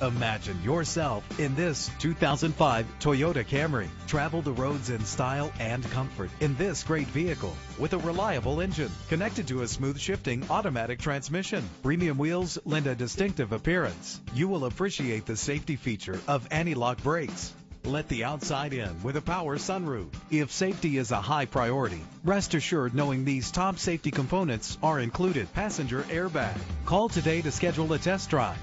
Imagine yourself in this 2005 Toyota Camry. Travel the roads in style and comfort in this great vehicle with a reliable engine connected to a smooth shifting automatic transmission. Premium wheels lend a distinctive appearance. You will appreciate the safety feature of anti-lock brakes. Let the outside in with a power sunroof. If safety is a high priority, rest assured knowing these top safety components are included. Passenger airbag. Call today to schedule a test drive.